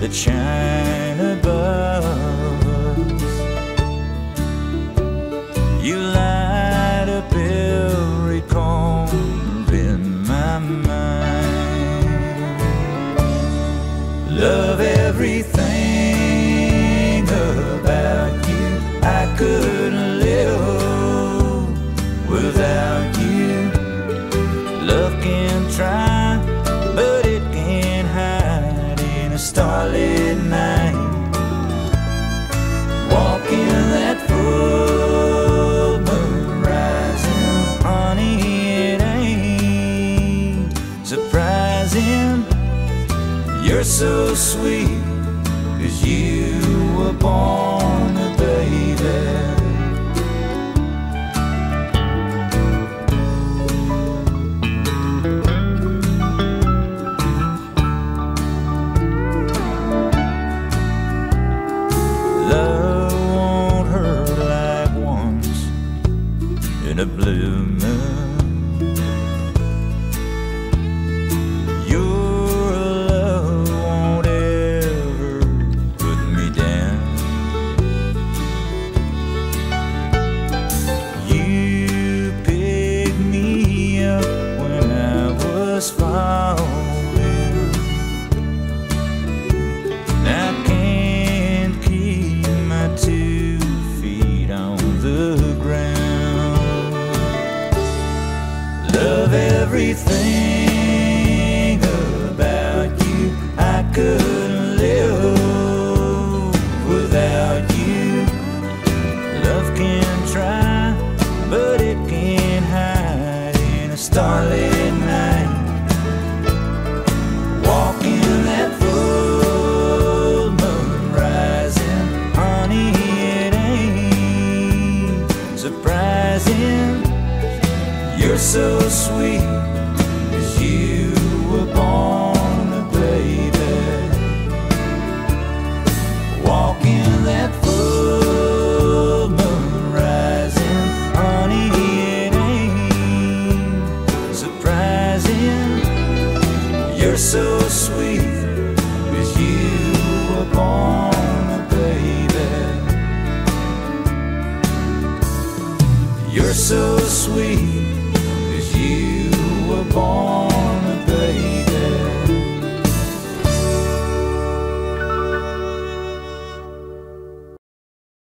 that shine above us. You light up every corner in my mind. Love everything starlit night. Walking that full moon rising, honey, it ain't surprising. You're so sweet, cause you were born in a. Your love won't ever put me down. You picked me up when I was falling. Love everything about you. I couldn't so sweet, cause you were born a baby. Walking that full moon rising, honey, it ain't surprising. You're so sweet, you were born. You're so sweet, you were born